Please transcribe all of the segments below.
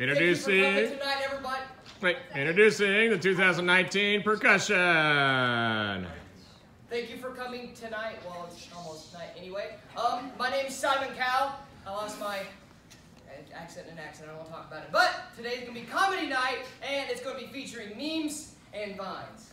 Introducing. tonight, everybody. Wait, introducing the 2019 percussion. Thank you for coming tonight. Well, it's almost night anyway. Um, my name is Simon Cowell. I lost my accent and accent. I don't want to talk about it. But today's gonna be comedy night, and it's gonna be featuring memes and vines.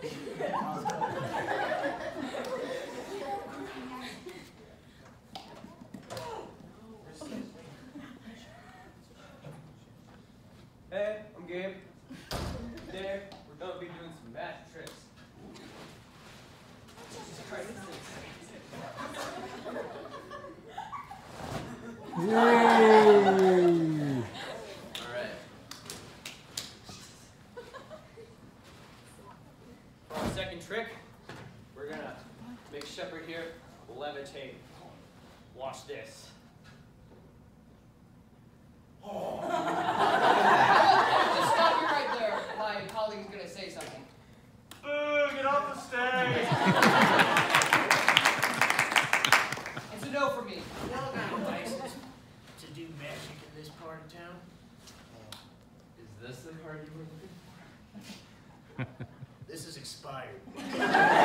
Hey, I'm Gabe. Today, we're gonna be doing some magic tricks Christ, this is- Alright. For our second trick, we're gonna make Shepard here levitate. Watch this. Oh. Just stop you right there. My colleague's gonna say something. Boo! Get off the stage! It's a no for me. Y'all got license to do magic in this part of town? Is this the card you were looking This is expired.